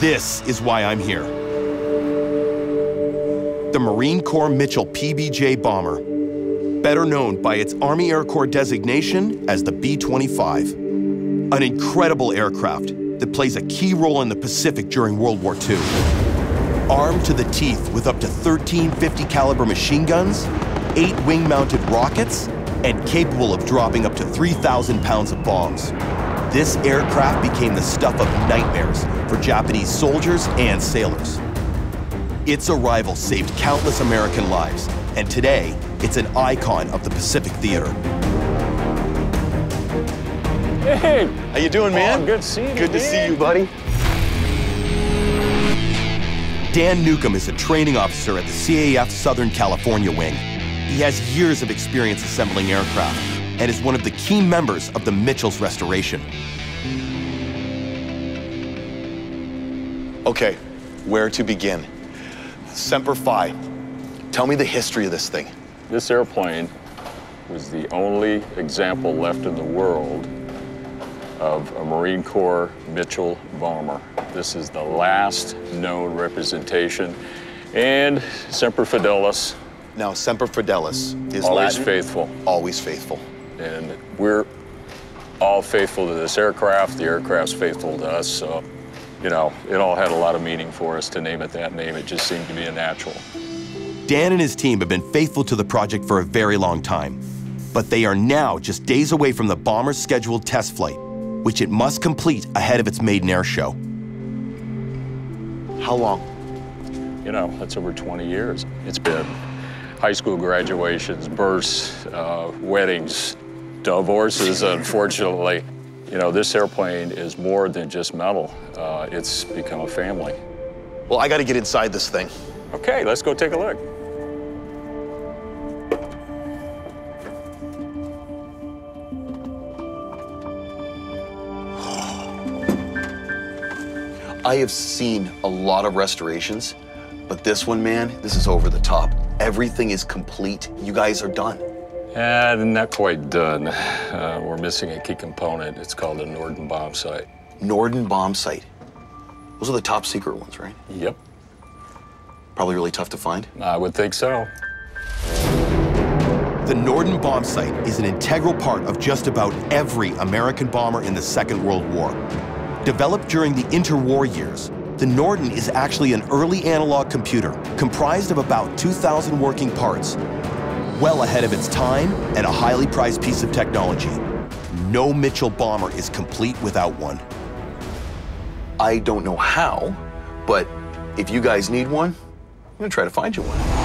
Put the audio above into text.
This is why I'm here. The Marine Corps Mitchell PBJ bomber, better known by its Army Air Corps designation as the B-25. An incredible aircraft that plays a key role in the Pacific during World War II. Armed to the teeth with up to 13 50 caliber machine guns, eight wing-mounted rockets, and capable of dropping up to 3,000 pounds of bombs. This aircraft became the stuff of nightmares for Japanese soldiers and sailors. Its arrival saved countless American lives, and today, it's an icon of the Pacific Theater. Hey! How you doing, man? Oh, good to see you. Good to see you, buddy. Dan Newcomb is a training officer at the CAF Southern California Wing. He has years of experience assembling aircraft and is one of the key members of the Mitchell's restoration. Okay, where to begin? Semper Fi. Tell me the history of this thing. This airplane was the only example left in the world of a Marine Corps Mitchell bomber. This is the last known representation. And Semper Fidelis, Now, Semper Fidelis is always Latin. faithful. Always faithful. And we're all faithful to this aircraft. The aircraft's faithful to us. So, you know, it all had a lot of meaning for us to name it that name. It just seemed to be a natural. Dan and his team have been faithful to the project for a very long time, but they are now just days away from the bomber's scheduled test flight, which it must complete ahead of its maiden air show. How long? You know, that's over 20 years. It's been high school graduations, births, uh, weddings, divorces, unfortunately. You know, this airplane is more than just metal. Uh, it's become a family. Well, I got to get inside this thing. Okay, let's go take a look. I have seen a lot of restorations, but this one, man, this is over the top. Everything is complete. You guys are done. And not quite done. Uh, we're missing a key component. It's called the Norden bomb sight. Norden bomb sight. Those are the top secret ones, right? Yep, Probably really tough to find. I would think so. The Norden bomb sight is an integral part of just about every American bomber in the Second World War. Developed during the interwar years, the Norden is actually an early analog computer comprised of about 2,000 working parts, well ahead of its time and a highly prized piece of technology. No Mitchell bomber is complete without one. I don't know how, but if you guys need one, I'm gonna try to find you one.